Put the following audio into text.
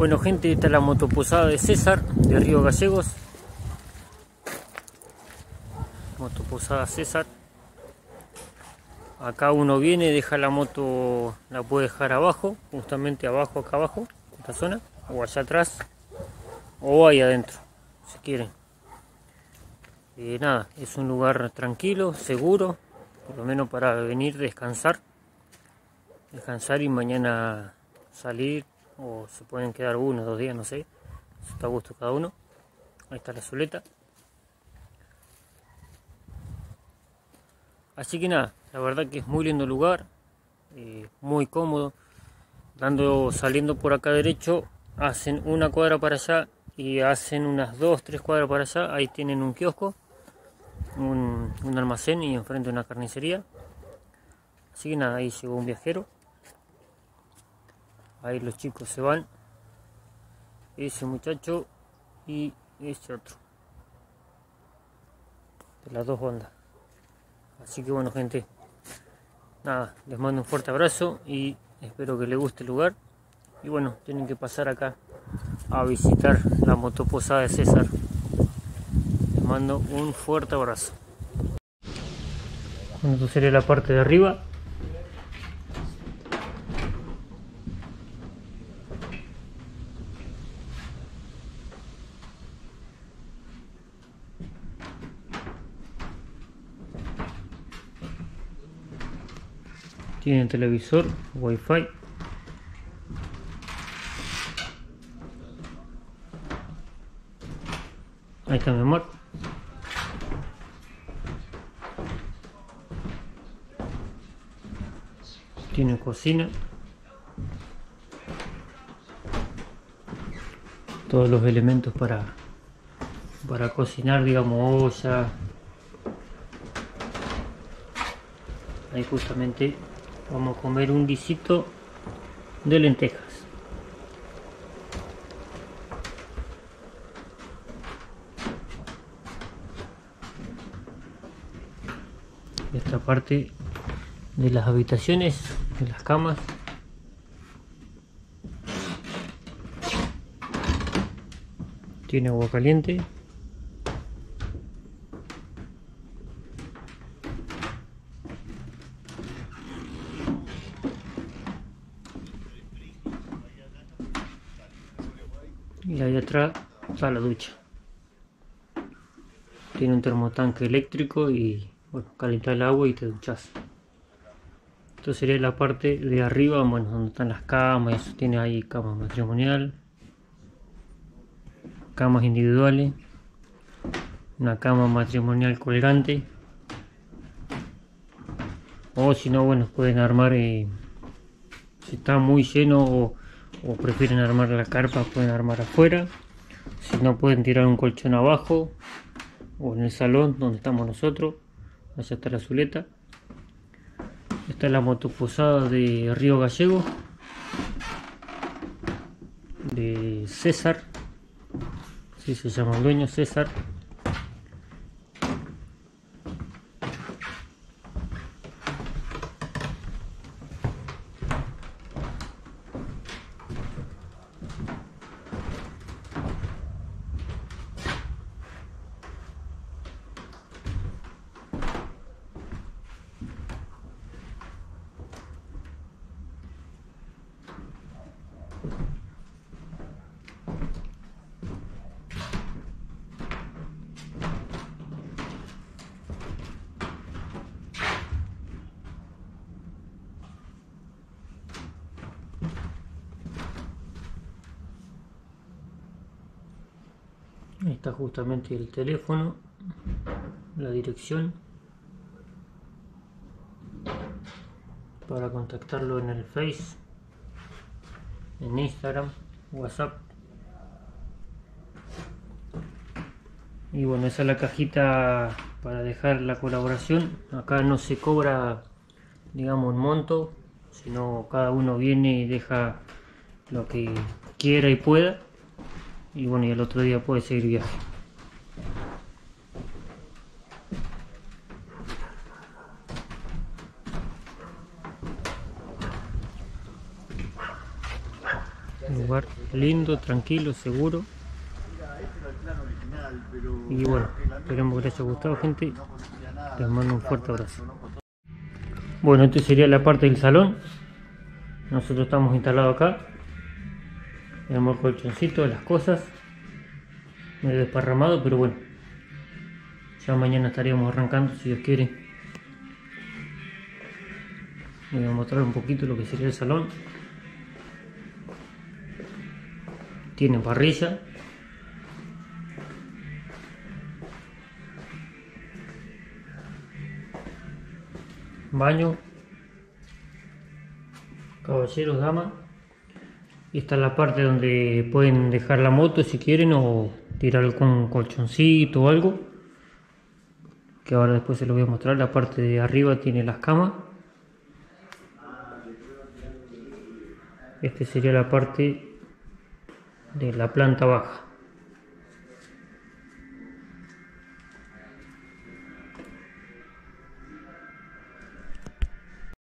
Bueno gente, esta es la motoposada de César, de Río Gallegos. Motoposada César. Acá uno viene, deja la moto, la puede dejar abajo, justamente abajo, acá abajo, esta zona, o allá atrás, o ahí adentro, si quieren. Y nada, es un lugar tranquilo, seguro, por lo menos para venir, descansar. Descansar y mañana salir o se pueden quedar uno dos días, no sé, está a gusto cada uno. Ahí está la soleta. Así que nada, la verdad que es muy lindo lugar, eh, muy cómodo. Dando, saliendo por acá derecho, hacen una cuadra para allá y hacen unas dos, tres cuadras para allá. Ahí tienen un kiosco, un, un almacén y enfrente una carnicería. Así que nada, ahí llegó un viajero. Ahí los chicos se van. Ese muchacho y ese otro. De las dos bandas. Así que bueno gente. Nada, les mando un fuerte abrazo y espero que les guste el lugar. Y bueno, tienen que pasar acá a visitar la motoposada de César. Les mando un fuerte abrazo. Bueno, esto sería la parte de arriba. Tiene televisor, wifi. Ahí está mi amor. Tiene cocina. Todos los elementos para para cocinar, digamos, olla. Ahí justamente Vamos a comer un guisito de lentejas. Esta parte de las habitaciones, de las camas. Tiene agua caliente. Y ahí atrás está la ducha. Tiene un termotanque eléctrico y bueno, calienta el agua y te duchas. Esto sería la parte de arriba bueno donde están las camas tiene ahí cama matrimonial camas individuales una cama matrimonial colgante. O si no bueno pueden armar eh, si está muy lleno o o prefieren armar la carpa pueden armar afuera. Si no pueden tirar un colchón abajo o en el salón donde estamos nosotros allá está la zuleta. Esta es la motoposada de Río Gallego de César. Así se llama el dueño César Está justamente el teléfono, la dirección para contactarlo en el Face, en Instagram, WhatsApp. Y bueno, esa es la cajita para dejar la colaboración. Acá no se cobra, digamos, un monto, sino cada uno viene y deja lo que quiera y pueda y bueno y el otro día puede seguir viaje lugar lindo, tranquilo, seguro. Y bueno, esperemos que les haya gustado gente. Les mando un fuerte abrazo. Bueno, este sería la parte del salón. Nosotros estamos instalados acá. Tenemos el colchoncito, las cosas. Medio desparramado, pero bueno. Ya mañana estaríamos arrancando si Dios quiere. Voy a mostrar un poquito lo que sería el salón. Tiene parrilla. Baño. Caballeros, damas. Y está la parte donde pueden dejar la moto si quieren o tirar algún colchoncito o algo. Que ahora después se lo voy a mostrar. La parte de arriba tiene las camas. Este sería la parte de la planta baja.